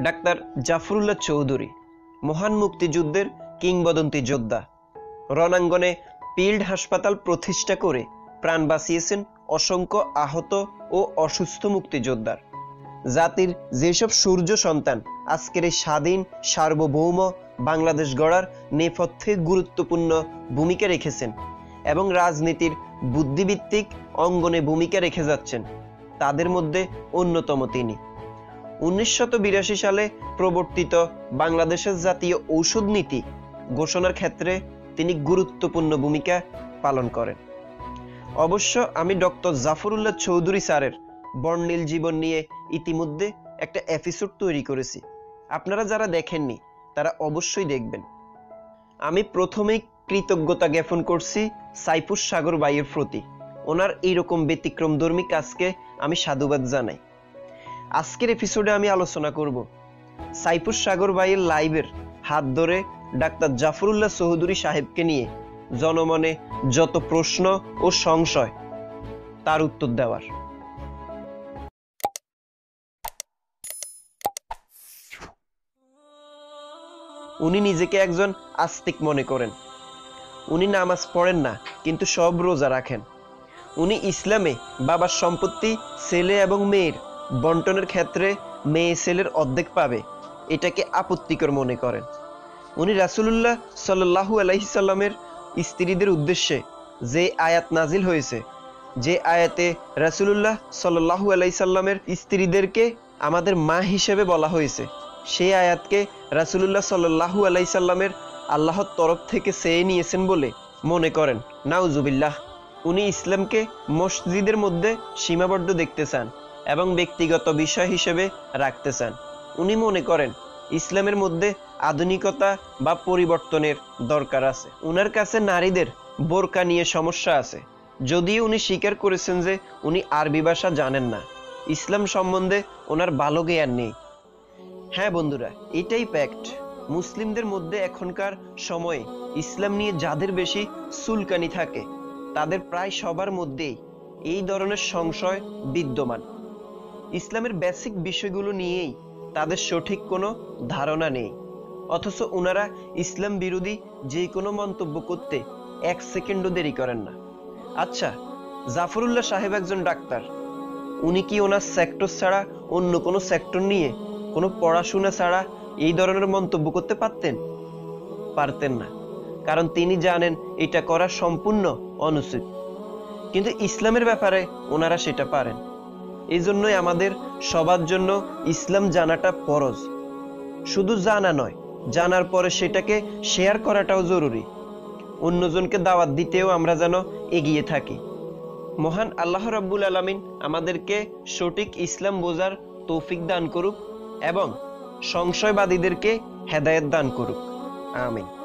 Doctor Zafrullah Chowdhury, মহান মুক্তিযুদ্ধের কিংবদন্তি যোদ্ধা। রণাঙ্গনে ফিল্ড হাসপাতাল প্রতিষ্ঠা করে প্রাণ বাঁচিয়েছেন অসংখ্য আহত ও অসুস্থ মুক্তিযোদ্ধার। জাতির যেসব সূর্য সন্তান আজকের এই স্বাধীন, সার্বভৌম বাংলাদেশ গড়ার নেপথ্যে গুরুত্বপূর্ণ ভূমিকা রেখেছেন এবং রাজনীতির বুদ্ধিভিত্তিক অঙ্গনে ভূমিকা রেখে যাচ্ছেন, তাদের মধ্যে অন্যতম তিনি। উনিশশো বিরাশি সালে প্রবর্তিত বাংলাদেশের জাতীয় ঔষধ নীতি ঘোষণার ক্ষেত্রে তিনি গুরুত্বপূর্ণ ভূমিকা পালন করেন। অবশ্য আমি ডক্টর জাফরুল্লাহ চৌধুরী স্যারের বর্ণিল জীবন নিয়ে ইতিমধ্যে একটা এপিসোড তৈরি করেছি। আপনারা যারা দেখেননি, তারা অবশ্যই দেখবেন। আমি প্রথমেই কৃতজ্ঞতা জ্ঞাপন করছি সাইফুস সাগর বাইয়ের প্রতি। ওনার এইরকম ব্যতিক্রমধর্মী কাজকে আমি সাধুবাদ জানাই। আজকের এপিসোডে আমি আলোচনা করব সাইফুস সাগর বাইয়ের লাইভের হাত ধরে ডাক্তার জাফরুল্লাহ চৌধুরী সাহেবকে নিয়ে জনমনে যত প্রশ্ন ও সংশয়, তার উত্তর দেওয়ার। উনি নিজেকে একজন আস্তিক মনে করেন। উনি নামাজ পড়েন না, কিন্তু সব রোজা রাখেন। উনি ইসলামে বাবার সম্পত্তি, ছেলে এবং মেয়ের বন্টনের ক্ষেত্রে মেয়ে ছেলের অর্ধেক পাবে, এটাকে আপত্তিকর মনে করেন। উনি রাসুলুল্লাহ সাল্লাহু আলাইসাল্লামের স্ত্রীদের উদ্দেশ্যে যে আয়াত নাজিল হয়েছে, যে আয়াতে রাসুলুল্লাহ সাল্লাহু আলাইসাল্লামের স্ত্রীদেরকে আমাদের মা হিসেবে বলা হয়েছে, সেই আয়াতকে রাসুলুল্লাহ সাল্লাহু আলাইসাল্লামের আল্লাহর তরফ থেকে চেয়ে নিয়েছেন বলে মনে করেন। নাউজুবিল্লাহ, উনি ইসলামকে মসজিদের মধ্যে সীমাবদ্ধ দেখতে চান। এবং ব্যক্তিগত বিষয় হিসেবে রাখতে চান। উনি মনে করেন, ইসলামের মধ্যে আধুনিকতা বা পরিবর্তনের দরকার আছে। উনার কাছে নারীদের বোরকা নিয়ে সমস্যা আছে। যদিও উনি স্বীকার করেছেন যে উনি আরবি ভাষা জানেন না। ইসলাম সম্বন্ধে ওনার ভালো জ্ঞান নেই। হ্যাঁ বন্ধুরা, এটাই প্যাক্ট মুসলিমদের মধ্যে এখনকার সময়ে ইসলাম নিয়ে যাদের বেশি সুলকানি থাকে, তাদের প্রায় সবার মধ্যেই এই ধরনের সংশয় বিদ্যমান। ইসলামের বেসিক বিষয়গুলো নিয়েই তাদের সঠিক কোনো ধারণা নেই। অথচ ওনারা ইসলাম বিরোধী যে কোনো মন্তব্য করতে এক সেকেন্ডও দেরি করেন না। আচ্ছা জাফরুল্লাহ সাহেব একজন ডাক্তার। উনি কি ওনার সেক্টর ছাড়া অন্য কোনো সেক্টর নিয়ে কোনো পড়াশোনা ছাড়া এই ধরনের মন্তব্য করতে পারতেন? পারতেন না, কারণ তিনি জানেন এটা করা সম্পূর্ণ অনুচিত। কিন্তু ইসলামের ব্যাপারে ওনারা সেটা পারেন। এই জন্যই আমাদের সবার জন্য ইসলাম জানাটা ফরজ। শুধু জানা নয়, জানার পরে সেটাকে শেয়ার করাটাও জরুরি। অন্যজনকে দাওয়াত দিতেও আমরা যেন এগিয়ে থাকি। মহান আল্লাহ রাব্বুল আলামিন আমাদেরকে সঠিক ইসলাম বোঝার তৌফিক দান করুক এবং সংশয়বাদীদেরকে হেদায়েত দান করুক। আমিন।